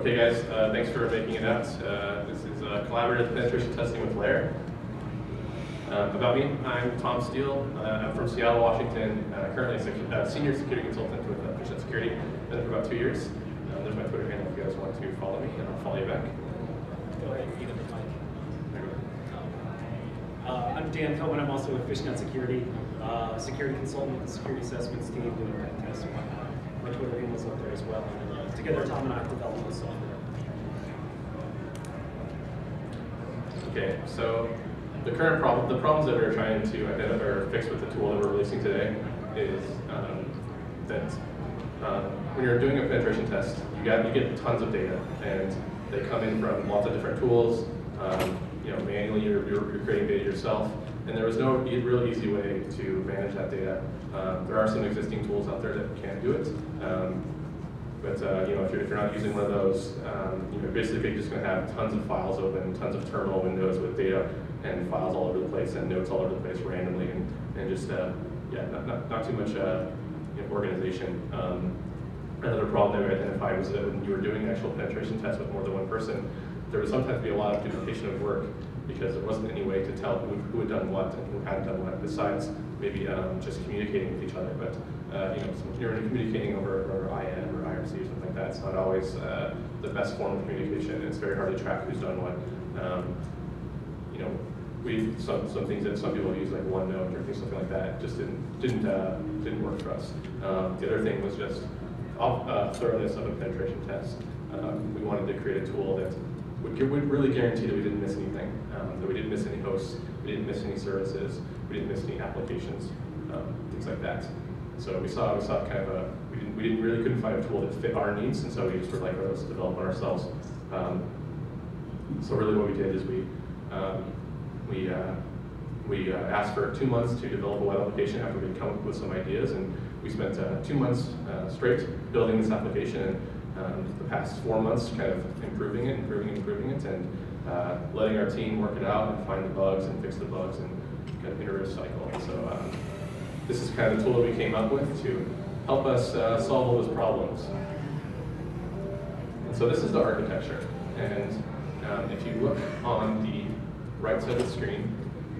Okay, guys, uh, thanks for making it out. Uh, this is uh, collaborative penetration testing with Lair. Uh, about me, I'm Tom Steele. Uh, I'm from Seattle, Washington. Uh, currently a senior security consultant with uh, Security. Been for about two years. Uh, there's my Twitter handle if you guys want to follow me, and I'll follow you back. Go ahead, feed up the mic. Uh, I'm Dan Kottmann. I'm also with Fishnet Security, security consultant with the security assessments team doing pen tests. My Twitter handle's up there as well. Together, Tom and I developed this software. Okay, so the current problem, the problems that we're trying to identify or fix with the tool that we're releasing today is um, that uh, when you're doing a penetration test, you got you get tons of data, and they come in from lots of different tools. Um, you know, manually you're, you're, creating data yourself, and there was no real easy way to manage that data. Um, there are some existing tools out there that can do it. Um, but uh, you know, if you're, if you're not using one of those, um, you know, basically you're just going to have tons of files open, tons of terminal windows with data and files all over the place and notes all over the place randomly, and, and just uh, yeah, not, not, not too much uh, you know, organization. Um, another problem that we identified was that when you were doing actual penetration tests with more than one person, there would sometimes be a lot of duplication of work because there wasn't any way to tell who, who had done what and who hadn't done what, besides maybe um, just communicating with each other. But uh, you know, you're communicating over, over IM or IRC or something like that, it's not always uh, the best form of communication. And it's very hard to track who's done what. Um, you know, we some some things that some people use like OneNote or something like that just didn't didn't uh, didn't work for us. Um, the other thing was just off, uh, thoroughness of a penetration test. Um, we wanted to create a tool that would, really guarantee that we didn't miss anything, um, that we didn't miss any hosts, we didn't miss any services, we didn't miss any applications, um, things like that. So we saw we saw kind of a we didn't we didn't really couldn't find a tool that fit our needs, and so we just were like, oh, let's develop one ourselves. Um, so really, what we did is we um, we uh, we uh, asked for two months to develop a web application after we'd come up with some ideas, and we spent uh, two months uh, straight building this application. And um, the past four months, kind of improving it, improving, improving it, and uh, letting our team work it out and find the bugs and fix the bugs and kind of iterative cycle. So um, this is kind of the tool that we came up with to help us uh, solve all those problems. And so this is the architecture. And um, if you look on the right side of the screen,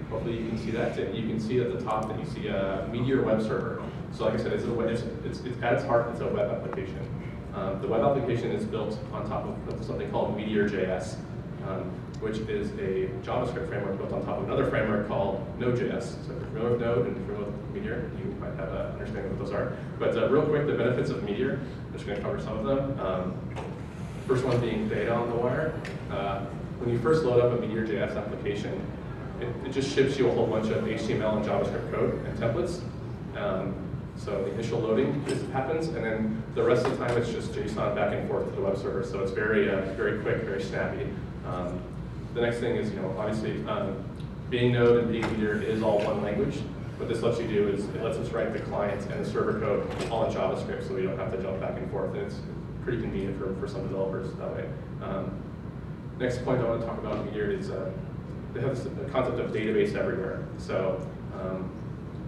hopefully you can see that. And you can see at the top that you see a Meteor web server. So like I said, it's, a, it's, it's, it's at its heart, it's a web application. Um, the web application is built on top of something called Meteor.js, um, which is a JavaScript framework built on top of another framework called Node.js. So if you're familiar with Node and if you're familiar with Meteor, you might have an understanding of what those are. But uh, real quick, the benefits of Meteor, I'm just going to cover some of them. Um, First one being data on the wire. Uh, when you first load up a Meteor.js application, it, it just ships you a whole bunch of HTML and JavaScript code and templates. Um, so the initial loading just happens, and then the rest of the time it's just JSON back and forth to the web server. So it's very, uh, very quick, very snappy. Um, the next thing is, you know, obviously, um, being Node and being Meteor is all one language. What this lets you do is it lets us write the client and the server code all in JavaScript, so we don't have to jump back and forth. And it's pretty convenient for, for some developers that way. Um, next point I want to talk about in Meteor is uh, they have this concept of database everywhere. So um,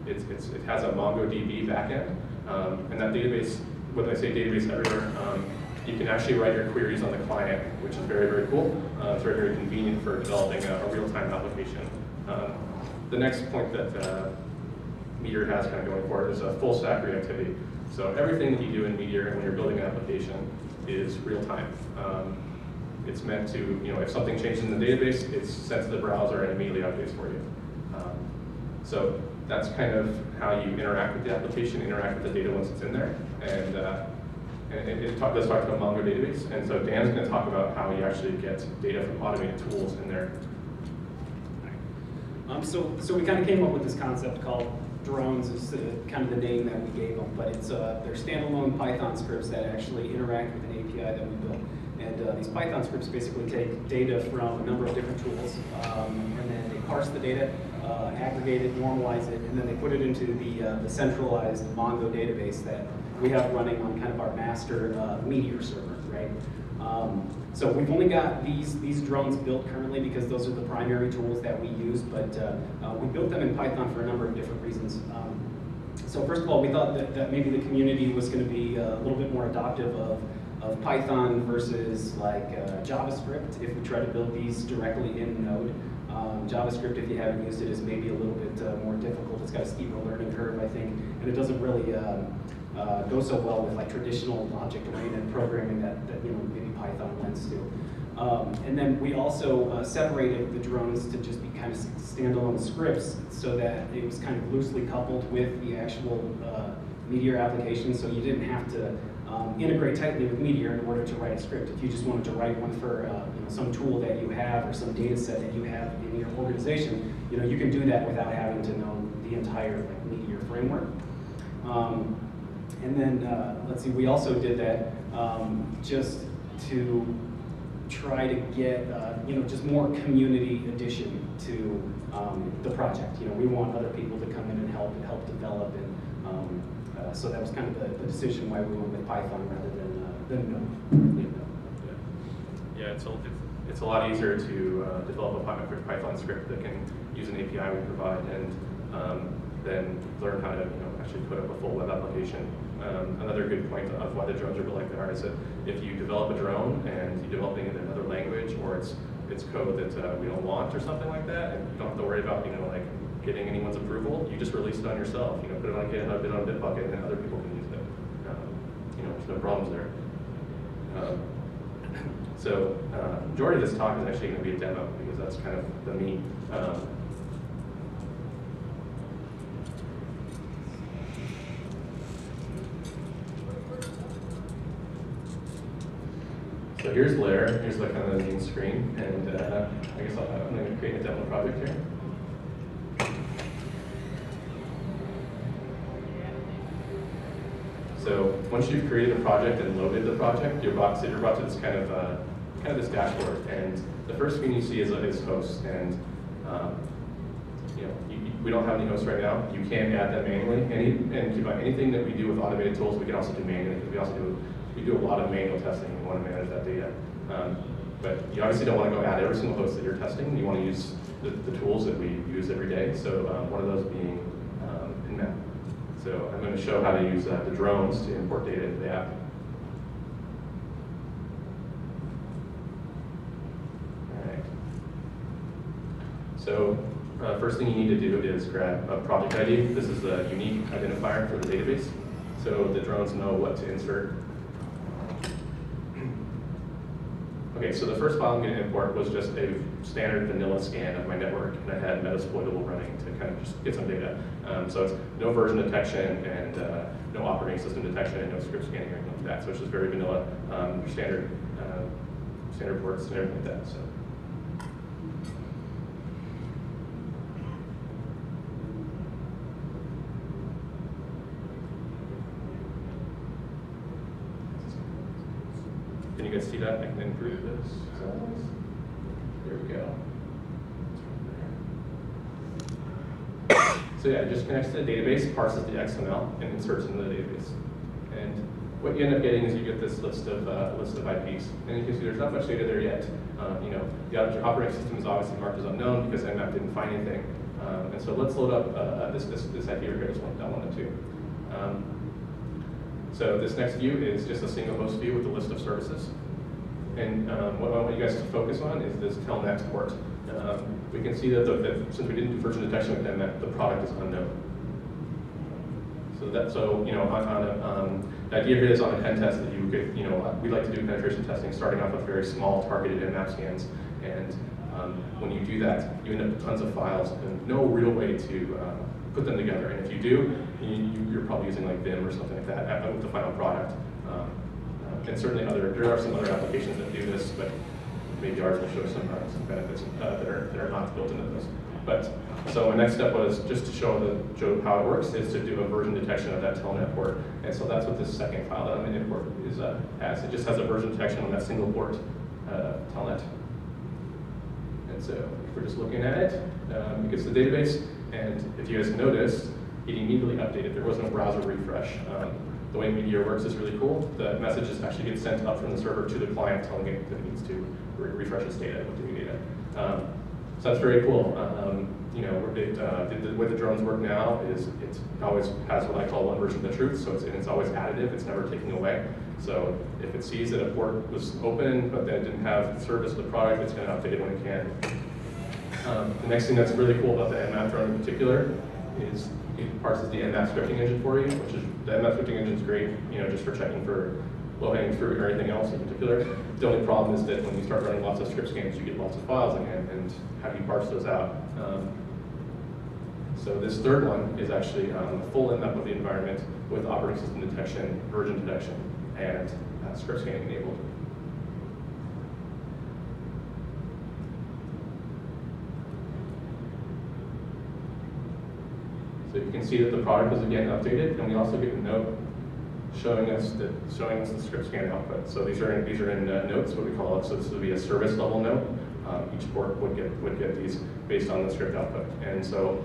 it's, it's, it has a MongoDB backend, um, and that database, when I say database everywhere, um, you can actually write your queries on the client, which is very, very cool. Uh, it's very, very convenient for developing a, a real-time application. Um, the next point that uh, Meteor has kind of going for it is a full stack reactivity. So everything that you do in Meteor when you're building an application is real time. Um, it's meant to, you know, if something changes in the database, it's sent to the browser and immediately updates for you. Um, so that's kind of how you interact with the application, interact with the data once it's in there. And, uh, and it, it talk, does talk about Mongo database. And so Dan's going to talk about how you actually get data from automated tools in there. Um, so, so we kind of came up with this concept called drones is uh, kind of the name that we gave them, but it's uh, they're standalone Python scripts that actually interact with an API that we built. And uh, these Python scripts basically take data from a number of different tools, um, and then they parse the data, uh, aggregate it, normalize it, and then they put it into the, uh, the centralized Mongo database that we have running on kind of our master uh, Meteor server, right? Um, so we've only got these, these drones built currently because those are the primary tools that we use, but uh, uh, we built them in Python for a number of different reasons. Um, so first of all, we thought that, that maybe the community was going to be uh, a little bit more adoptive of, of Python versus like uh, JavaScript if we try to build these directly in Node. Um, JavaScript, if you haven't used it, is maybe a little bit uh, more difficult. It's got a steeper learning curve, I think, and it doesn't really um, uh, go so well with like traditional logic object-oriented programming that, that you know maybe Python lends to. Um, and then we also uh, separated the drones to just be kind of standalone scripts so that it was kind of loosely coupled with the actual uh, Meteor application, so you didn't have to um, integrate tightly with Meteor in order to write a script. If you just wanted to write one for uh, you know, some tool that you have or some data set that you have in your organization, you know, you can do that without having to know the entire like, Meteor framework. Um, and then, uh, let's see, we also did that um, just to try to get, uh, you know, just more community addition to um, the project. You know, we want other people to come in and help and help develop, and uh, so that was kind of the, the decision why we went with Python rather than uh, than Node. Yeah, it's a, it's, it's a lot easier to uh, develop a Py- Python script that can use an API we provide and um, then learn how to you know, actually put up a full web application. Um, another good point of why the drones are built like they are is that if you develop a drone and you're developing it in another language or it's it's code that uh, we don't want or something like that, and you don't have to worry about you know like getting anyone's approval, you just release it on yourself. You know, put it on GitHub, it on Bitbucket, and other people can use it. Um, you know, there's no problems there. Um, so, uh, majority of this talk is actually going to be a demo because that's kind of the meat. Um, so here's Lair. Here's the kind of the main screen, and uh, I guess I'll, I'm going to create a demo project here. So once you've created a project and loaded the project, you're brought to, you're brought to this kind of uh, kind of this dashboard, and the first screen you see is, is hosts, and um, you know you, we don't have any hosts right now. You can add them manually. Any and keep in mind, anything that we do with automated tools, we can also do manually. We also do we do a lot of manual testing. We want to manage that data, um, but you obviously don't want to go add every single host that you're testing. You want to use the, the tools that we use every day. So um, one of those being. So I'm going to show how to use uh, the drones to import data into the app. All right. So uh, first thing you need to do is grab a project ID. This is the unique identifier for the database. So the drones know what to insert. Okay, so the first file I'm going to import was just a standard vanilla scan of my network, and I had Metasploitable running to kind of just get some data. Um, so it's no version detection and uh, no operating system detection and no script scanning or anything like that. So it's just very vanilla, um, standard, uh, standard ports and everything like that. So. Can you guys see that? I can improve this. There we go. So yeah, it just connects to the database, parses the XML, and inserts into the database. And what you end up getting is you get this list of uh, list of IPs, and you can see there's not much data there yet. Uh, you know, the operating system is obviously marked as unknown because Nmap didn't find anything. Um, and so let's load up uh, this, this this IP here, this one, that one and two. Um, so this next view is just a single host view with a list of services. And um, what I want you guys to focus on is this telnet port. Um, we can see that, the, that since we didn't do version detection with them, that the product is unknown. So that so you know on, on a, um, the idea here is on a pen test that you could you know we like to do penetration testing starting off with very small targeted Nmap scans, and um, when you do that, you end up with tons of files and no real way to uh, put them together. And if you do, you, you're probably using like Vim or something like that uh, with the final product. And certainly other, there are some other applications that do this, but maybe ours will show some, uh, some benefits uh, that, are, that are not built into those. But so my next step was just to show the how it works is to do a version detection of that telnet port. And so that's what this second file that I'm going to import is uh, has. It just has a version detection on that single port uh, telnet. And so if we're just looking at it, um, it gets the database, and if you guys noticed, it immediately updated. There was no browser refresh. Um, the way Meteor works is really cool. The messages actually get sent up from the server to the client telling it that it needs to re refresh its data with the new data. Um, So that's very cool. Um, you know, it, uh, the, the way the drones work now is it always has what I call one version of the truth. So it's, it's always additive. It's never taken away. So if it sees that a port was open but then it didn't have service of the product, it's to update it when it can. Um, the next thing that's really cool about the Nmap drone in particular is it parses the Nmap scripting engine for you, which is the Nmap scripting engine is great, you know, just for checking for low-hanging fruit or anything else in particular. The only problem is that when you start running lots of script scans, you get lots of files again, and how do you parse those out? Um, so this third one is actually um, a full Nmap of the environment with operating system detection, version detection, and uh, script scanning enabled. So you can see that the product is again updated, and we also get a note showing us that showing us the script scan output. So these are in, these are in uh, notes, what we call it. So this would be a service level note. Um, each port would get would get these based on the script output. And so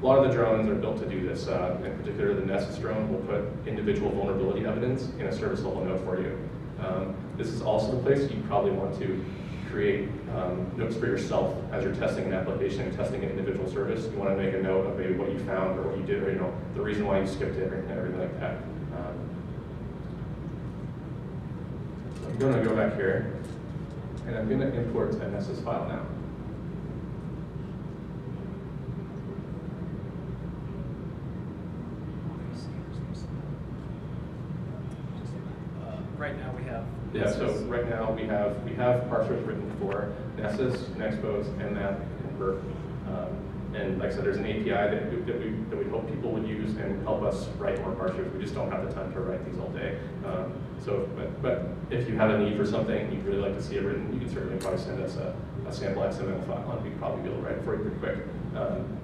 a lot of the drones are built to do this. Uh, in particular, the Nessus drone will put individual vulnerability evidence in a service level note for you. Um, this is also the place you probably want to create um, notes for yourself as you're testing an application and testing an individual service. You want to make a note of maybe what you found or what you did, or you know the reason why you skipped it, or everything like that. Um, I'm going to go back here, and I'm going to import a Nessus file now. Uh, Right now, we have. Yeah, so right now we have, we have parsers written for Nessus, Nexpose, Nmap, and Burp. Um, and like I said, there's an API that, we- that we, that we hope people would use and help us write more parsers. We just don't have the time to write these all day. Um, so, but, but if you have a need for something, you'd really like to see it written, you can certainly probably send us a, a sample XML file, and we'd probably be able to write it for you pretty quick. Um,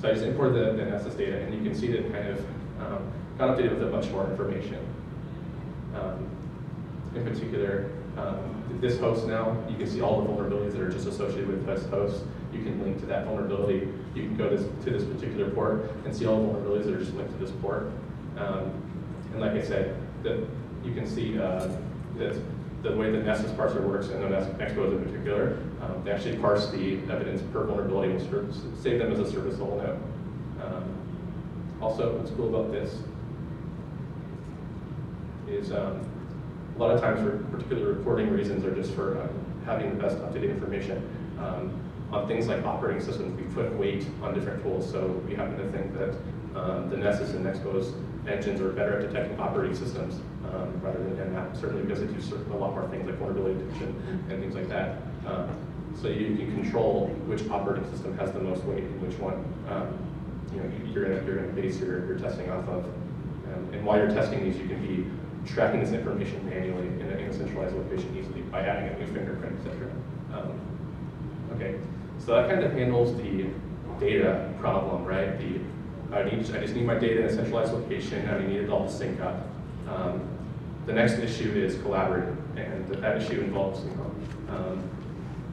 so I just imported the, the Nessus data, and you can see that it kind of um, got updated with a bunch more information. Um, in particular, um, this host now, you can see all the vulnerabilities that are just associated with this host. You can link to that vulnerability. You can go to, to this particular port and see all the vulnerabilities that are just linked to this port. Um, and like I said, that you can see uh, that the way the Nessus parser works, and the Nexpose in particular, um, they actually parse the evidence per vulnerability and save them as a service note. Um, also, what's cool about this is um, a lot of times for particular reporting reasons or just for um, having the best up-to-date information. Um, on things like operating systems, we put weight on different tools. So we happen to think that um, the Nessus and Nexpose engines are better at detecting operating systems um, rather than Nmap, certainly because they do a lot more things like vulnerability detection and things like that. Um, so you can control which operating system has the most weight and which one um, you know, you're going gonna base your, your testing off of. Um, and while you're testing these, you can be tracking this information manually in a, in a centralized location easily by adding a new fingerprint, etc. Um, okay, so that kind of handles the data problem, right? The I need I just need my data in a centralized location. and I need it all to sync up. Um, the next issue is collaborating, and that issue involves you know um,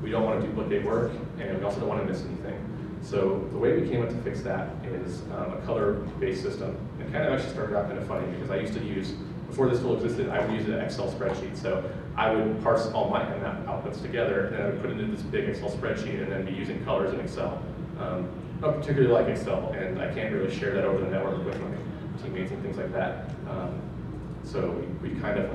we don't want to duplicate work, and we also don't want to miss anything. So the way we came up to fix that is um, a color-based system. It kind of actually started out kind of funny because I used to use before this tool existed, I would use an Excel spreadsheet. So I would parse all my Nmap outputs together, and I would put it into this big Excel spreadsheet, and then be using colors in Excel. Um, not particularly like Excel, and I can't really share that over the network with my teammates and things like that. Um, so we, we kind of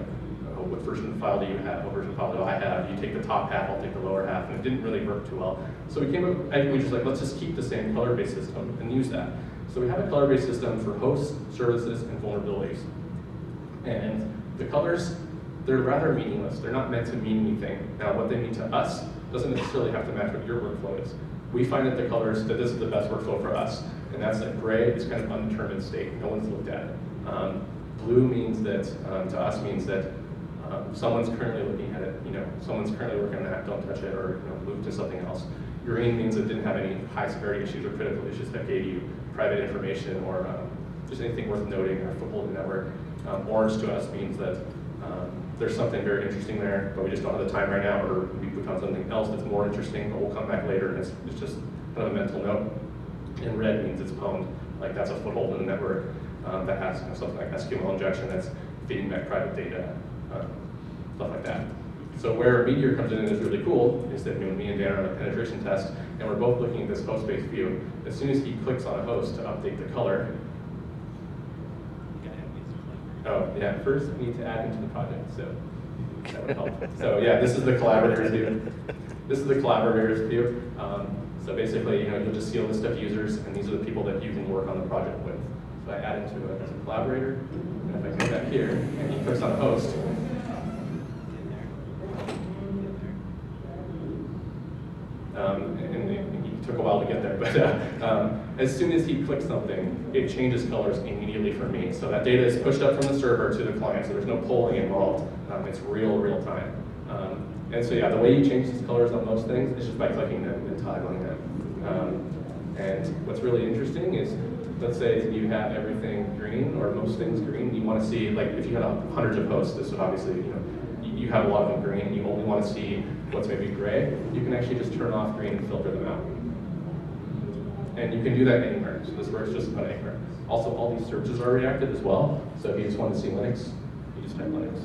oh, what version of the file do you have? What version of the file do I have? You take the top half, I'll take the lower half, and it didn't really work too well. So we came up, I we just like, let's just keep the same color-based system and use that. So we have a color-based system for hosts, services, and vulnerabilities. And the colors, they're rather meaningless. They're not meant to mean anything. Now, what they mean to us doesn't necessarily have to match what your workflow is. We find that the colors, that this is the best workflow for us. And that's that gray is kind of undetermined state. No one's looked at it. Um, blue means that, um, to us means that um, someone's currently looking at it. You know, someone's currently working on that, don't touch it, or you know, move to something else. Green means it didn't have any high severity issues or critical issues that gave you private information or um, just anything worth noting or football in the network. Um, orange to us means that um, there's something very interesting there, but we just don't have the time right now, or we found something else that's more interesting, but we'll come back later, and it's, it's just kind of a mental note. And red means it's pwned, like that's a foothold in the network um, that has you know, something like SQL injection that's feeding back private data, um, stuff like that. So where Meteor comes in and is really cool is that when me and Dan are on a penetration test, and we're both looking at this host-based view, as soon as he clicks on a host to update the color, oh yeah, first we need to add him to the project, so that would help. So yeah, this is the collaborators view. This is the collaborators view. Um, so basically, you know, you'll just see a list of users, and these are the people that you can work on the project with. So I add him to it as a collaborator, and if I come back here, and he clicks on host, Um, and it, it took a while to get there, but uh, um, as soon as he clicks something, it changes colors immediately for me. So that data is pushed up from the server to the client, so there's no polling involved. Um, it's real, real time. Um, and so yeah, the way you change these colors on most things is just by clicking them and toggling them. Um, and what's really interesting is, let's say you have everything green or most things green, you want to see, like if you had hundreds of posts, this would obviously, you know, you have a lot of them green, you only want to see what's maybe gray, you can actually just turn off green and filter them out. And you can do that anywhere, so this works just about anywhere. Also, all these searches are reactive as well, so if you just want to see Linux, you just type Linux.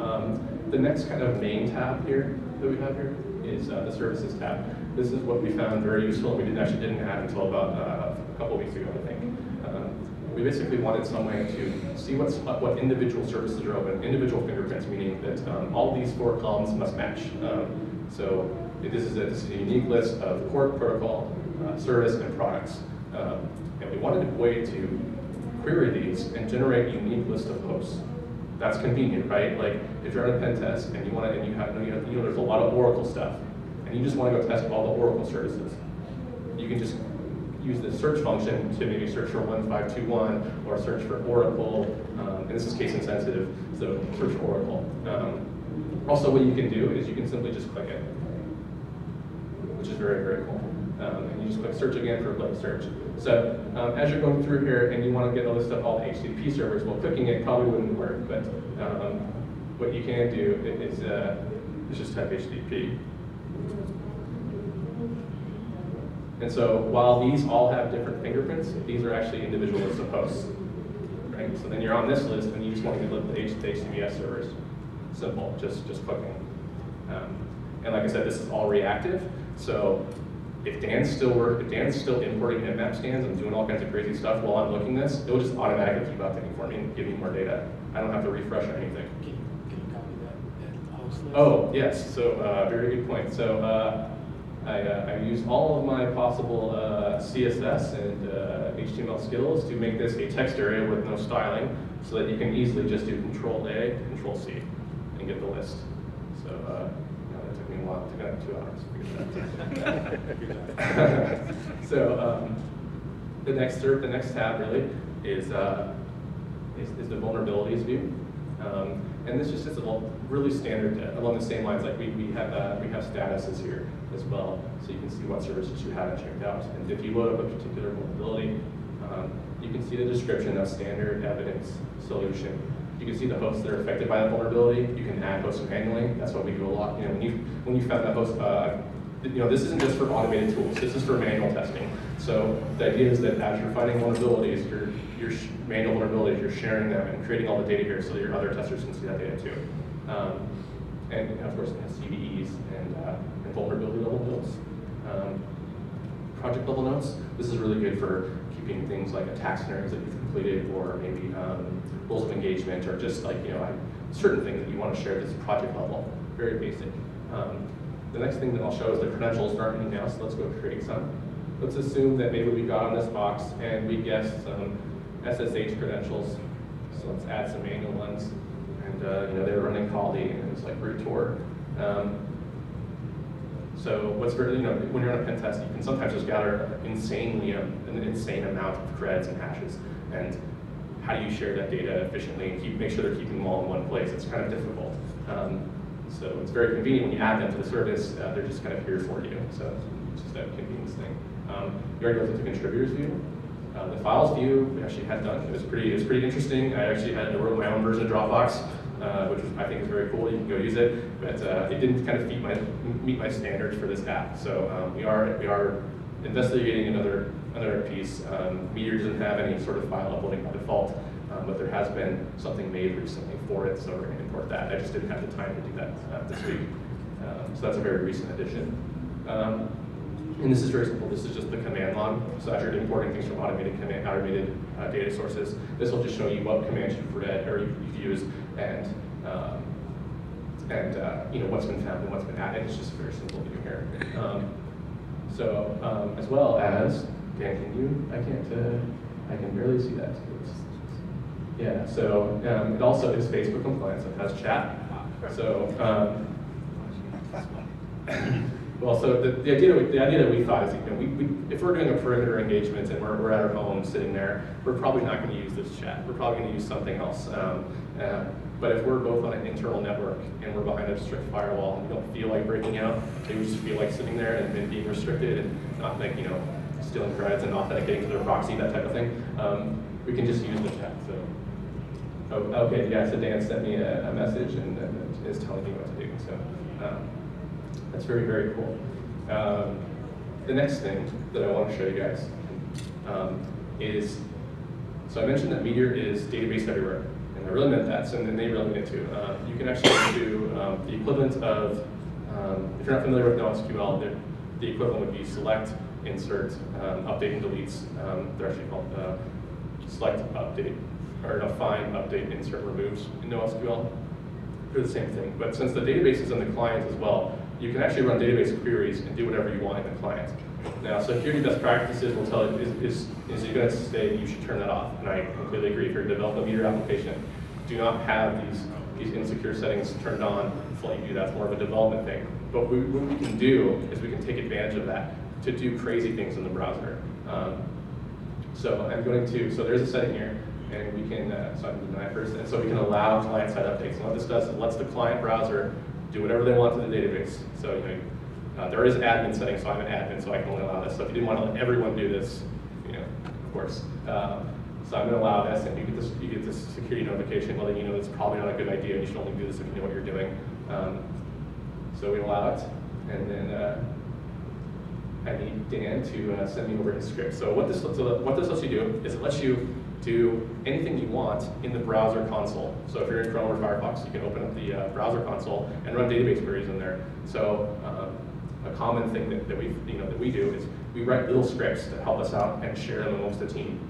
Um, the next kind of main tab here that we have here is uh, the services tab. This is what we found very useful, and we didn't actually didn't add until about uh, a couple weeks ago, I think. Um, we basically wanted some way to see what's, what individual services are open, individual fingerprints, meaning that um, all these four columns must match. Um, so this is, a, this is a unique list of core protocol, uh, service, and products. Um, and we wanted a way to query these and generate a unique list of hosts. That's convenient, right? Like if you're on a pen test and you want to, and you have, you know, you know, there's a lot of Oracle stuff, and you just want to go test all the Oracle services, you can just use the search function to maybe search for 1521 or search for Oracle, um, and this is case insensitive, so search for Oracle. Um, also what you can do is you can simply just click it, which is very, very cool. Um, and you just click search again for like search. So um, as you're going through here and you want to get a list of all the HTTP servers, well clicking it probably wouldn't work, but um, what you can do is, uh, is just type HTTP. And so while these all have different fingerprints, these are actually individual lists of hosts. Right? So then you're on this list and you just want to get the HTTPS servers. Simple, just, just clicking. Um, and like I said, this is all reactive. So if Dan's still work, if Dan's still importing Nmap scans and doing all kinds of crazy stuff while I'm looking this, it will just automatically keep updating for me and give me more data. I don't have to refresh or anything. Can you, can you copy that, that host list? Oh, yes, so uh, very good point. So uh, I, uh, I use all of my possible uh, CSS and HTML uh, skills to make this a text area with no styling so that you can easily just do Control A, Control C, and get the list. So that took me it took about two hours. so um, the next the next tab really is, uh, is, is the vulnerabilities view. Um, and this just is a really standard uh, along the same lines. Like we, we have uh, we have statuses here as well, so you can see what services you haven't checked out. And if you load up a particular vulnerability, um, you can see the description of standard evidence solution. You can see the hosts that are affected by that vulnerability. You can add hosts manually. That's what we do a lot. You know, when you when you found that host, uh, you know, this isn't just for automated tools. This is for manual testing. So the idea is that as you're finding vulnerabilities, you're your manual vulnerabilities, you're sharing them and creating all the data here so that your other testers can see that data too. Um, and, and, of course, it has CVEs and, uh, and vulnerability level notes. Um, project level notes, this is really good for keeping things like attack scenarios that you've completed or maybe um, rules of engagement or just like, you know, certain things that you want to share that's project level, very basic. Um, the next thing that I'll show is the credentials aren't now, so let's go create some. Let's assume that maybe we got on this box and we guessed some SSH credentials. So let's add some manual ones. And uh, you know, they were running Kali and it was like root toor. Um, so what's very, you know, when you're on a pen test, you can sometimes just gather insanely um, an insane amount of creds and hashes. And how do you share that data efficiently and keep, make sure they're keeping them all in one place? It's kind of difficult. Um, so it's very convenient when you add them to the service, uh, they're just kind of here for you. So it's just a convenience thing. Um, you already looked at the contributors view. Uh, the files view we actually had done. It was pretty. It was pretty interesting. I actually had to wrote my own version of Dropbox, uh, which I think is very cool. You can go use it, but uh, it didn't kind of meet my meet my standards for this app. So um, we are we are investigating another another piece. Um, Meteor doesn't have any sort of file uploading by default, um, but there has been something made recently for it, so we're going to import that. I just didn't have the time to do that uh, this week. Um, so that's a very recent addition. Um, and this is very simple. This is just the command log. So as you're importing things from automated command, automated uh, data sources, this will just show you what commands you've read or you've used and um, and uh, you know what's been found and what's been added. It's just very simple to do here. Um, so as well as Dan, can you? I can't. Uh, I can barely see that. Yeah. So um, it also is Facebook compliant. So it has chat. So. Um, well, so the, the, idea that we, the idea that we thought is, you know, we, we, if we're doing a perimeter engagement and we're, we're at our home sitting there, we're probably not going to use this chat. We're probably going to use something else. Um, uh, but if we're both on an internal network and we're behind a strict firewall and we don't feel like breaking out, we just feel like sitting there and, and being restricted and not like, you know, stealing credits and authenticating to their proxy, that type of thing, um, we can just use the chat. So, oh, okay, yeah, so Dan sent me a, a message and, and is telling me what to do. So. Um, that's very, very cool. Um, the next thing that I want to show you guys um, is, so I mentioned that Meteor is database everywhere, and I really meant that, so then they really meant it too. Uh, you can actually do um, the equivalent of, if you're not familiar with NoSQL, the equivalent would be select, insert, um, update and deletes. Um, they're actually called uh, select, update, or no, find, update, insert, removes in NoSQL. They're the same thing, but since the database is in the client as well, you can actually run database queries and do whatever you want in the client. Now, security best practices will tell you, is, is, is you're going to say you should turn that off. And I completely agree. If you're developing a Meteor application, do not have these, these insecure settings turned on before you do that. It's more of a development thing. But we, what we can do is we can take advantage of that to do crazy things in the browser. Um, so I'm going to, so there's a setting here, and we can, uh, so I'm doing that first, and so we can allow client-side updates. And what this does, it lets the client browser do whatever they want to the database. So you know, uh, there is admin setting, so I'm an admin, so I can only allow this. So if you didn't want to let everyone do this, you know, of course. Uh, so I'm going to allow this, and you get this, you get this security notification letting you know it's probably not a good idea. And you should only do this if you know what you're doing. Um, so we allow it, and then uh, I need Dan to uh, send me over his script. So what this, what this lets you do is it lets you do anything you want in the browser console. So if you're in Chrome or Firefox, you can open up the uh, browser console and run database queries in there. So uh, a common thing that, that we you know that we do is we write little scripts to help us out and share them amongst the team.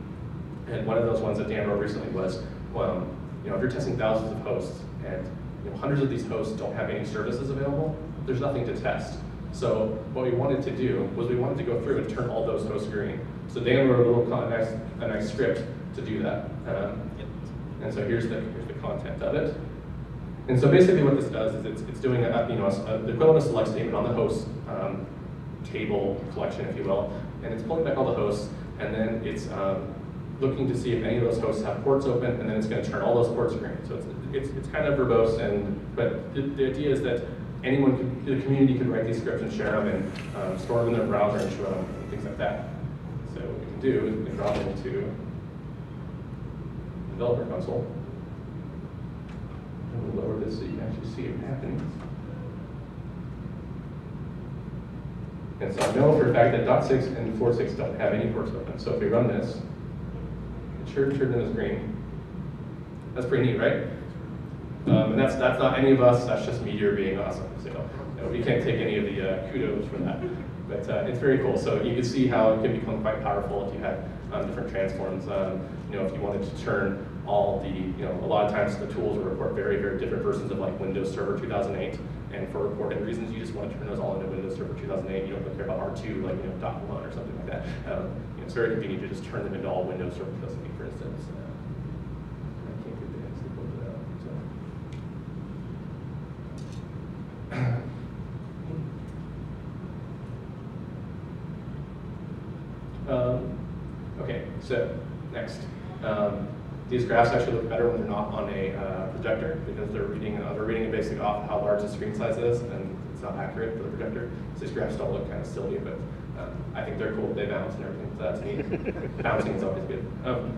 And one of those ones that Dan wrote recently was, well, you know, if you're testing thousands of hosts and you know, hundreds of these hosts don't have any services available, there's nothing to test. So what we wanted to do was we wanted to go through and turn all those hosts green. So Dan wrote a little nice, a nice script to do that. Um, and so here's the, here's the content of it. And so basically what this does is it's, it's doing a, you know, a, the equivalent of select statement on the host um, table collection, if you will, and it's pulling back all the hosts, and then it's um, looking to see if any of those hosts have ports open, and then it's going to turn all those ports green. So it's, it's, it's kind of verbose, and but the, the idea is that anyone, can, the community can write these scripts and share them and um, store them in their browser and show them and things like that. So what we can do is we can drop it into developer console. And we'll lower this so you can actually see it happening. And so I know for a fact that .6 and 4.6 don't have any ports open. So if we run this, it sure turned in as green. That's pretty neat, right? Um, and that's that's not any of us. That's just Meteor being awesome. So you know, we can't take any of the uh, kudos for that. But uh, it's very cool. So you can see how it can become quite powerful if you had um, different transforms. Um, you know, if you wanted to turn all the, you know, a lot of times the tools will report very, very different versions of like Windows Server 2008. And for reporting reasons, you just want to turn those all into Windows Server 2008. You don't really care about R2, like, you know, dot one or something like that. Um, you know, it's very convenient to just turn them into all Windows Server 2008, for instance. Uh, I can't get the next to close it out. So. Um, okay, so next. Um, these graphs actually look better when they're not on a uh, projector because they're reading, uh, they're reading basically off how large the screen size is, and it's not accurate for the projector. So these graphs don't look kind of silly, but um, I think they're cool. They bounce and everything, so that's neat. Bouncing is always good. Um,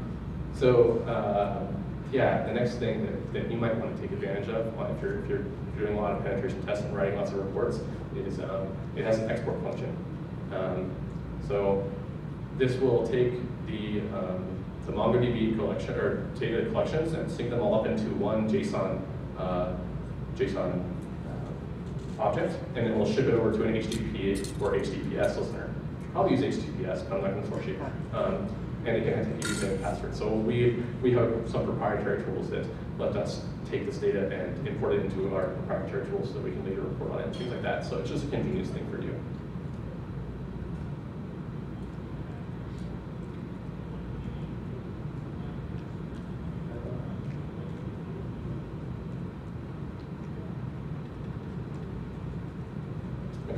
so uh, yeah, the next thing that, that you might want to take advantage of if you're, if you're doing a lot of penetration tests and writing lots of reports is um, it has an export function. Um, so this will take the um, to MongoDB collection or data collections and sync them all up into one JSON uh, JSON uh, object, and then we'll ship it over to an HTTP or HTTPS listener. Probably use HTTPS, but I'm not going to force you. Um, and it can use a password. So we we have some proprietary tools that let us take this data and import it into our proprietary tools so that we can later report on it and things like that. So it's just a convenience thing for you.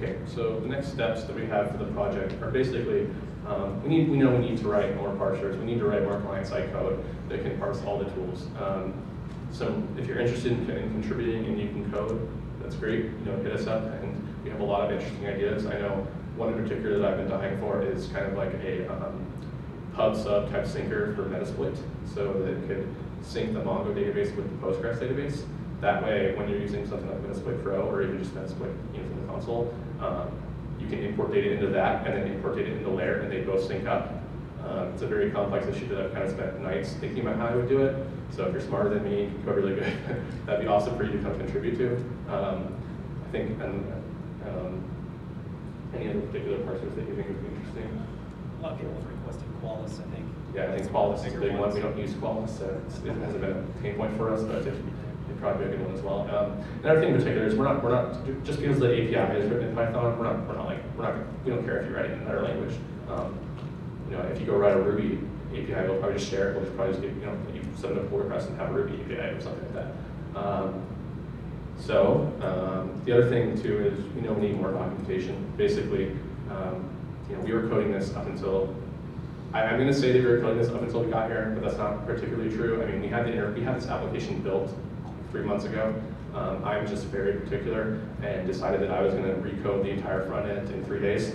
Okay, so the next steps that we have for the project are basically, um, we need, we know we need to write more parsers, we need to write more client-side code that can parse all the tools. Um, so if you're interested in, in contributing and you can code, that's great, you know, hit us up, and we have a lot of interesting ideas. I know one in particular that I've been dying for is kind of like a um, pub sub type syncer for Metasploit, so that it could sync the Mongo database with the Postgres database. That way, when you're using something like Metasploit Pro or even just Metasploit you know, console, um, you can import data into that and then import data into Lair, and they both sync up. Um, it's a very complex issue that I've kind of spent nights thinking about how I would do it. So if you're smarter than me, you code really good. That'd be awesome for you to come contribute to. Um, I think, and um, any other particular parsers that you think would be interesting? A lot of people have requested Qualys, I think. Yeah, I think Qualys is a big one. We don't use Qualys, so it's, it hasn't been a pain point for us, but it'd probably a good one as well. Um, another thing in particular is we're not, we're not, just because the API is written in Python, we're not, we're not like, we're not, we don't care if you write it in another language. Um, you know, if you go write a Ruby API, we'll probably just share it. We'll just probably just get, you know, you a pull request and have a Ruby API or something like that. Um, so um, the other thing too is we know we need more documentation. Basically, um, you know, we were coding this up until I, am going to say that we were coding this up until we got here, but that's not particularly true. I mean, we had the we had this application built three months ago. Um, I'm just very particular and decided that I was going to recode the entire front end in three days.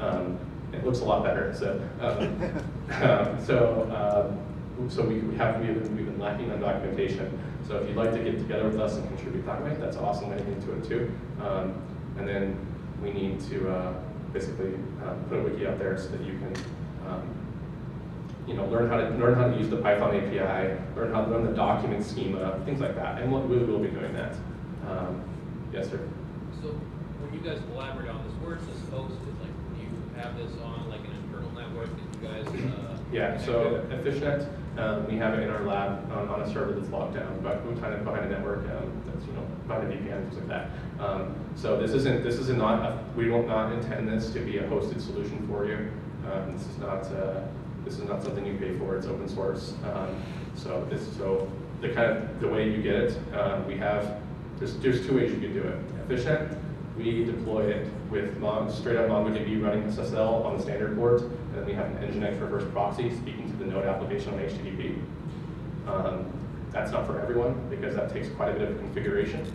Um, it looks a lot better. So, um, um, so, um, so we, we have we've been, we've been lacking on documentation. So if you'd like to get together with us and contribute that way, that's awesome way to into it too. Um, and then we need to uh, basically uh, put a wiki out there so that you can, you know, learn how to learn how to use the Python API, learn how to run the document schema, things like that. And we'll, we will be doing that. Um, yes, sir. So when you guys collaborate on this, where's this hosted? Like, do you have this on like an internal network that you guys? Uh, Yeah, so with? Fishnet, um, we have it in our lab on, on a server that's locked down, but we're kind of behind a network um, that's you know behind a VPN things like that. Um, so this isn't this is not a, we don't not intend this to be a hosted solution for you. Um, this is not uh, this is not something you pay for. It's open source. Um, so this so the kind of the way you get it, uh, we have there's there's two ways you can do it. Fishnet, we deploy it with Mon, straight up MongoDB running SSL on the standard port, and then we have an Nginx reverse proxy speaking to the node application on HTTP. Um, that's not for everyone because that takes quite a bit of configuration.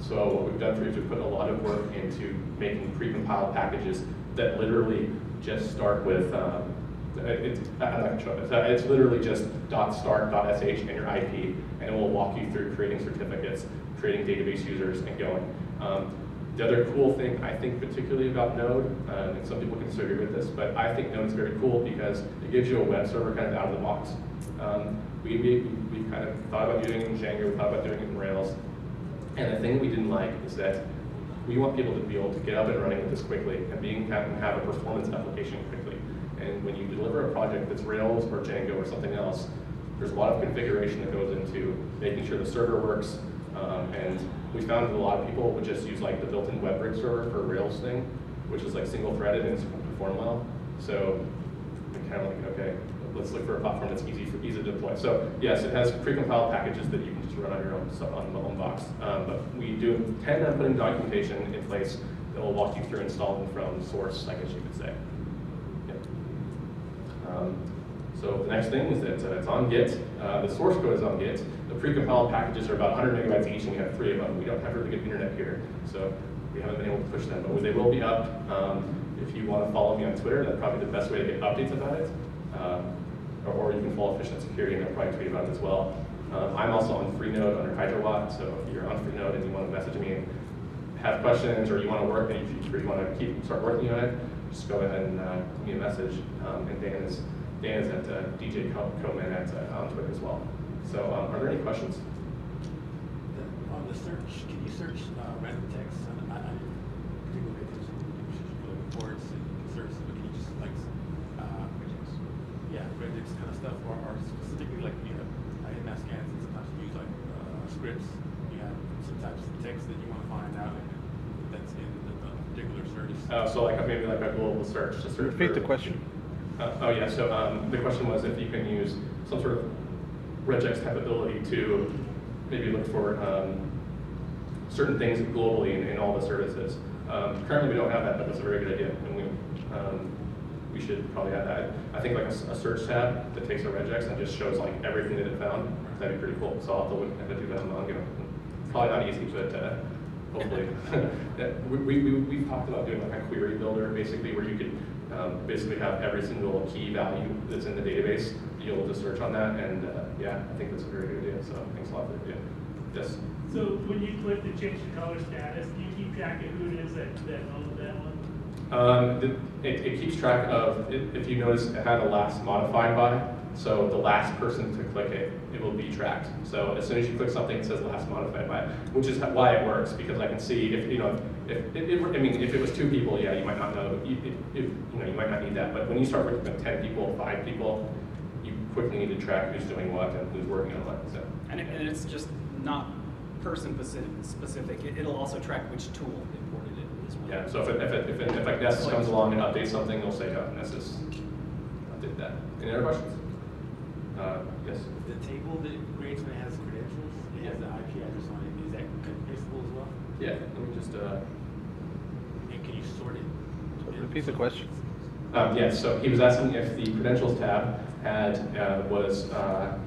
So what we've done for is we've put a lot of work into making precompiled packages that literally just start with, um, it's, not gonna show it, it's literally just .start.sh and your IP, and it will walk you through creating certificates, creating database users, and going. Um, the other cool thing I think particularly about Node, uh, and some people can disagree with this, but I think Node is very cool because it gives you a web server kind of out of the box. Um, we, we, we kind of thought about doing it in Django, we thought about doing it in Rails, and the thing we didn't like is that we want people to be able to get up and running with this quickly and being have, have a performance application quickly. And when you deliver a project that's Rails or Django or something else, there's a lot of configuration that goes into making sure the server works. Um, and we found that a lot of people would just use like the built-in WEBrick server for Rails thing, which is like single-threaded and it's perform well. So we kind of like, okay, let's look for a platform that's easy for easy to deploy. So yes, it has precompiled packages that you can just run on your own on the own box. Um, but we do tend on putting documentation in place that will walk you through installing from source, I guess you could say. Um, so the next thing is that uh, it's on Git. Uh, the source code is on Git. The precompiled packages are about 100 megabytes each, and we have three of them. We don't have really good internet here, so we haven't been able to push them, but they will be up. Um, if you want to follow me on Twitter, that's probably the best way to get updates about it. Um, or, or you can follow Fishnet Security, and they'll probably tweet about it as well. Um, I'm also on Freenode under HydroWatt, so if you're on Freenode and you want to message me and have questions, or you want to work, and you, you want to keep start working on it, just go ahead and uh, give me a message. Um, and Dan is Dan is at uh, DJ Co- Kottmann at uh, on Twitter as well. So um, are there any questions? The- On the search, can you search uh, random text? I, I didn't particularly pay attention to reports and search, but can you just like, uh, yeah, regex kind of stuff, or, or specifically like, you I in scans, and sometimes you use like, uh, scripts, you have some types of text that you wanna find out, that's in the, the particular service. Uh, so like maybe like a global search to search Repeat for- the question. Uh, oh yeah, so um, the question was if you can use some sort of regex type ability to maybe look for um, certain things globally in, in all the services. Um, currently, we don't have that, but that's a very good idea, and we um, we should probably add that. I think like a search tab that takes a regex and just shows like everything that it found. That'd be pretty cool. So I'll have to look have to do that on Mongo. Probably not easy, but uh, hopefully. That- we, we, we, we've talked about doing like a query builder, basically, where you could um, basically have every single key value that's in the database, be able to search on that, and uh, yeah, I think that's a very good idea, so thanks a lot for the idea. Yes? So when you click to change the color status, do you keep track of who it is that, that owns that one? Um, it, it keeps track of, if if you notice, it had a last modified by, so the last person to click it, it will be tracked. So as soon as you click something, it says last modified by, which is why it works, because I can see if, you know, if, if, if- I mean, if it was two people, yeah, you might not know, you, if, you know, you might not need that, but when you start working with ten people, five people, you quickly need to track who's doing what and who's working on what, so. And, it, and it's just not person speci- specific. It, it'll also track which tool imported it as well. Yeah, so if, it- if, it- if, it- if like Nessus comes along and updates something, they'll say, oh, Nessus update that. Any other questions? Uh, yes? The table that it creates when it has credentials, it has the IP address on it, is that pasteable as well? Yeah, let me just, uh, And can you sort it? Repeat the question. um, yes, so he was asking if the credentials tab had, uh, was, uh,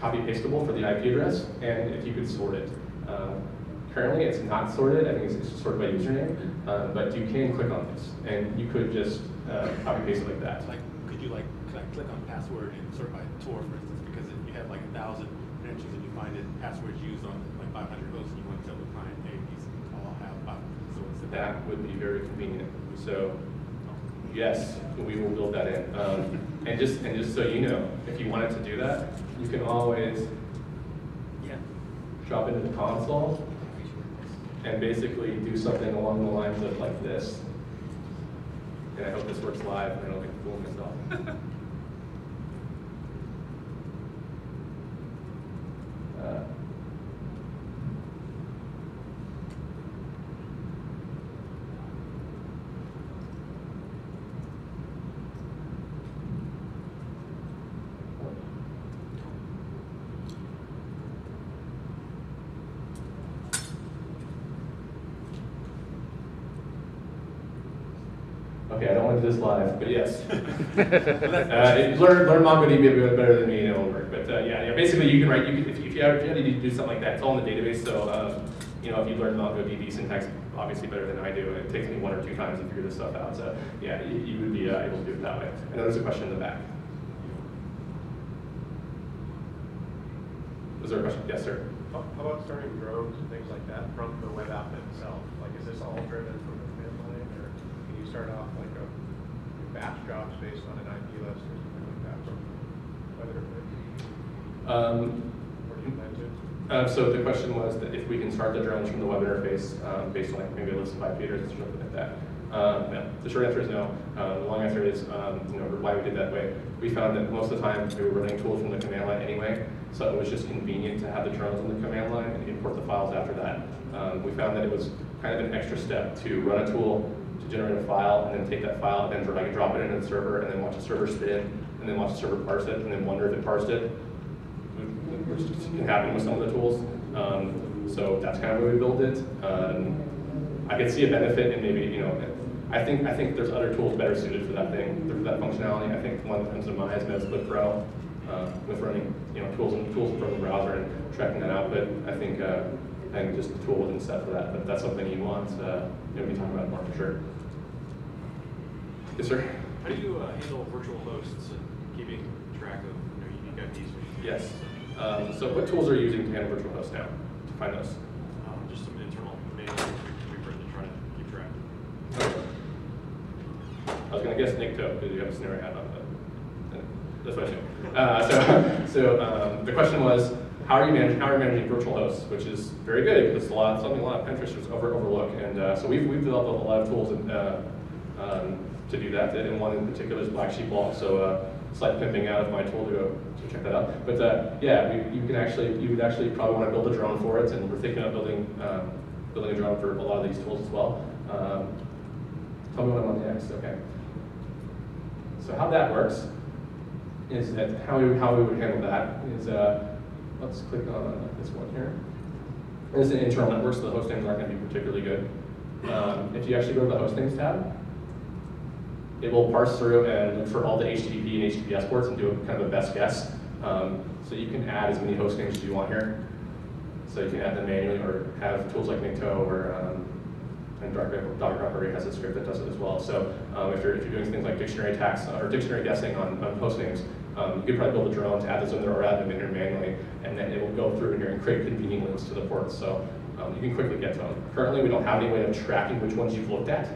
copy pastable for the IP address, and if you could sort it. Um, Currently, it's not sorted, I think it's, it's sorted by username, uh, but you can click on this, and you could just, uh, copy paste it like that. Like, could you like, could I click on password and sort by toor, for instance, because if you have like a thousand credentials and you find that passwords used on like five hundred hosts, and you want to tell the client, hey, these all have five, so it's That would be very convenient. So, yes, we will build that in. Um, and just and just so you know, if you wanted to do that, you can always Yeah. drop into the console and basically do something along the lines of like this. And I hope this works live. And I don't think fool myself. Uh, Okay, I don't want to do this live, but yes. Uh, it- learn, learn MongoDB a bit better than me and it'll work, but, uh, yeah, yeah, basically you can write, you can, if you, if you have, if you had to do something like that, it's all in the database, so, um, you know, if you learn MongoDB syntax, obviously better than I do, it takes me one or two times to figure this stuff out, so, yeah, you, you would be, uh, able to do it that way. I know there's a question in the back. Was there a question? Yes, sir. How how about starting drones and things like that from the web app itself? Like, is this all driven from the command line, or can you start off like a batch jobs based on an IP list or something like that whether, Um, or do you plan to? Uh, so the question was that if we can start the drones from the web interface um, based on like maybe a list of IP addresses or something like that. Um, no, the short answer is no. Uh, the long answer is um, you know why we did that way. We found that most of the time we were running tools from the command line anyway, so it was just convenient to have the drones on the command line and import the files after that. Um, we found that it was kind of an extra step to run a tool to generate a file and then take that file and then drag and drop it into the server and then watch the server spit spin and then watch the server parse it and then wonder if it parsed it which can happen with some of the tools. Um, so that's kind of where we built it. Um, I could see a benefit in maybe, you know, I think I think there's other tools better suited for that thing, for that functionality. I think one that comes to mind is Metasploit Pro, uh, with running, you know, tools and tools from the browser and tracking that output. I think uh, Think just the tools and stuff for that, but if that's something you want, uh, you know, we can talk about more for sure. Yes, sir. How do you uh, handle virtual hosts and keeping track of you know, unique IPs? Yes. Um, so what tools are you using to handle virtual hosts now to find those? Um, just some internal manuals we've written to try to keep track. I was gonna guess Nikto, because you have a scenario hat on, but. That's what I assume. Uh, so, so um, the question was, how are you managing, how are you managing virtual hosts, which is very good because it's a lot, something a lot of pen testers over, overlook. And uh, so we've, we've developed a lot of tools uh, um, to do that. And one in particular is Black Sheep Wall. So uh, slight pimping out of my tool to to check that out. But uh, yeah, you can actually, you would actually probably want to build a drone for it, and we're thinking of building, um, building a drone for a lot of these tools as well. Um, tell me what I'm on next. Okay. So how that works is that how we, how we would handle that is, uh, let's click on this one here. This is an internal network, so the host names aren't going to be particularly good. Um, if you actually go to the host names tab, it will parse through and look for all the HTTP and HTTPS ports and do a kind of a best guess. Um, so you can add as many host names as you want here. So you can add them manually or have tools like Nikto or um, and Docker Docker Operator has a script that does it as well. So um, if, you're, if you're doing things like dictionary tags or dictionary guessing on, on host names, um, you could probably build a drone to add those in there or add them in here manually, and then it will go through in here and create convenient links to the ports. So um, you can quickly get to them. Currently, we don't have any way of tracking which ones you've looked at.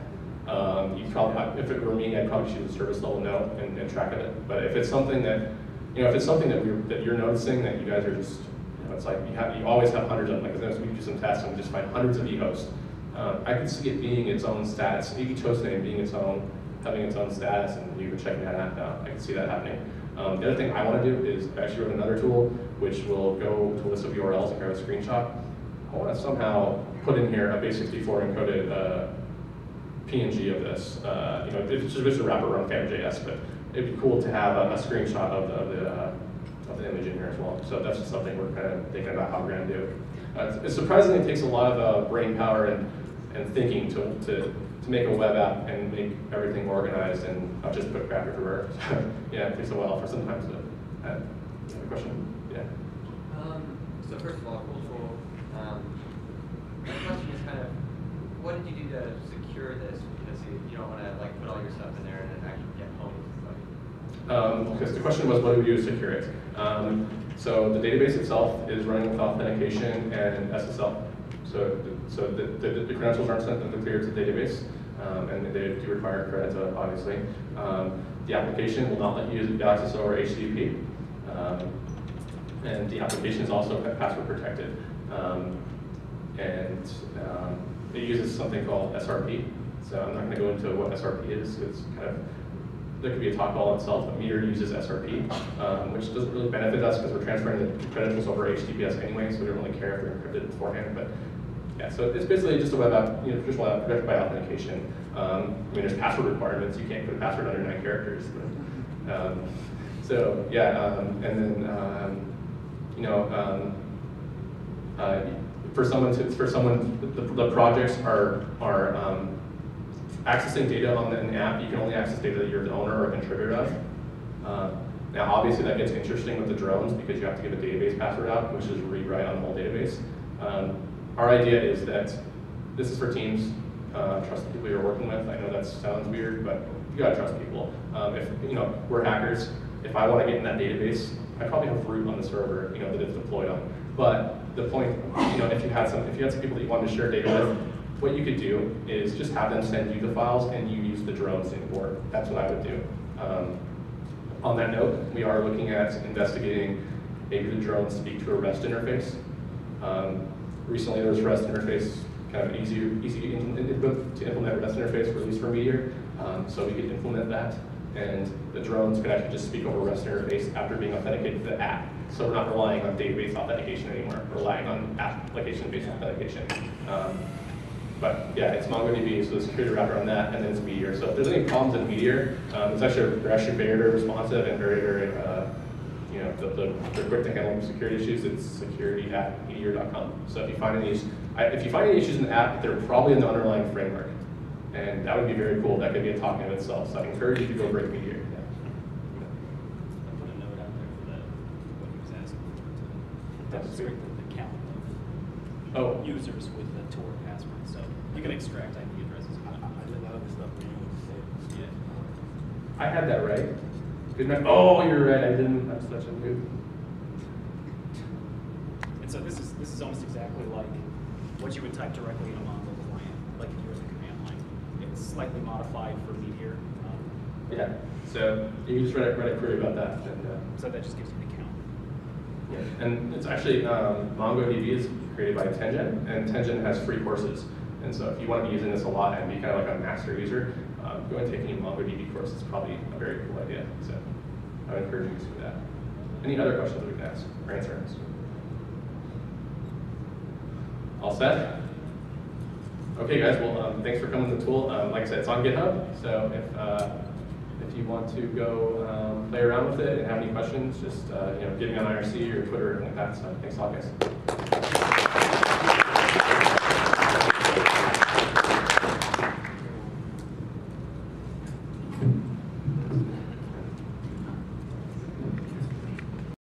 Um, you probably, if it were me, I'd probably choose a service level note and, and track it. But if it's something that, you know, if it's something that we're, that you're noticing that you guys are just, you know, it's like you have, you always have hundreds of, like, as we do some tests and we just find hundreds of e-hosts. Um, I could see it being its own status, each host name being its own, having its own status, and you were checking that out. I can see that happening. Um, the other thing I want to do is I actually wrote another tool which will go to a list of URLs and grab a screenshot. I want to somehow put in here a base64 encoded uh, PNG of this. Uh, you know, it's just, a wrapper around Phantom.js, but it'd be cool to have a, a screenshot of the, of the, uh, of the image in here as well. So that's just something we're kind of thinking about how we're going to do. Uh, it surprisingly takes a lot of uh, brain power and, and thinking to, to, to make a web app and make everything organized and not just put crap everywhere. yeah, it takes a while for sometimes to, have a question? Yeah. Um, so first of all, cool tool. Um, my question is kind of, what did you do to secure this? Because you, you don't want to like put all your stuff in there and then actually get home. Um, because the question was, what do we do to secure it? Um, so the database itself is running with authentication and SSL. So, so the, the, the credentials aren't sent to clear to the database, um, and they do require credit, uh, obviously. Um, the application will not let you use SSL or HTTP, um, and the application is also password protected. Um, and um, it uses something called SRP. So I'm not going to go into what SRP is. It's kind of there could be a talk all itself, but Meteor uses SRP, um, which doesn't really benefit us because we're transferring the credentials over HTTPS anyway, so we don't really care if they're encrypted beforehand. But yeah, so it's basically just a web app, you know, traditional app protected by authentication. Um, I mean, there's password requirements. You can't put a password under nine characters. But, um, so yeah, um, and then um, you know, um, uh, for someone to, for someone, the, the projects are are um, accessing data on the, the app, you can only access data that you're the owner or contributor of. Uh, now, obviously, that gets interesting with the drones because you have to give a database password out, which is read-write on the whole database. Um, our idea is that this is for teams. Uh, trust the people you're working with. I know that sounds weird, but you gotta trust people. Um, if you know we're hackers, if I want to get in that database, I probably have root on the server, you know, that it's deployed on. But the point, you know, if you had some, if you had some people that you wanted to share data with, what you could do is just have them send you the files and you use the drones to import. That's what I would do. Um, on that note, we are looking at investigating maybe the drones speak to a REST interface. Um, recently, there was a REST interface, kind of easy, easy to implement, to implement a REST interface released for Meteor. Um, so we could implement that, and the drones could actually just speak over REST interface after being authenticated to the app. So we're not relying on database authentication anymore. We're relying on application-based authentication. Um, but yeah, it's MongoDB, so the security wrapper on that, and then it's Meteor. So if there's any problems in Meteor, um, it's actually they're actually very, very responsive and very, very, uh, you know, the, the, they're quick to handle security issues. It's security at meteor.com. So if you find any, I, if you find any issues in the app, they're probably in the underlying framework, and that would be very cool. That could be a talk in itself. So I encourage you to go break Meteor. Yeah. I put a note out there for what he was asking for, to That's demonstrate good. the count Oh. of users with the toor password. So you can extract IP addresses. I, I I let out of this stuff, but you know what to say. Yeah. I had that right. Oh, you're right. I didn't. I'm such a noob. And so this is this is almost exactly like what you would type directly in a Mongo client, like if you were in the command line. It's slightly modified for Meteor. Um, Yeah, so you can just write a, write a query about that and, uh, So that just gives you the count. Yeah, and it's actually, um, MongoDB is created by 10gen, and 10gen has free courses. And so if you want to be using this a lot and be kind of like a master user, go and take any MongoDB course. It's probably a very cool idea. So I would encourage you to do that. Any other questions that we can ask or answer? All set? Okay, guys. Well, um, thanks for coming to the tool. Um, like I said, it's on GitHub. So if uh, if you want to go um, play around with it and have any questions, just uh, you know, get me on IRC or Twitter anything like that. So thanks a lot, guys.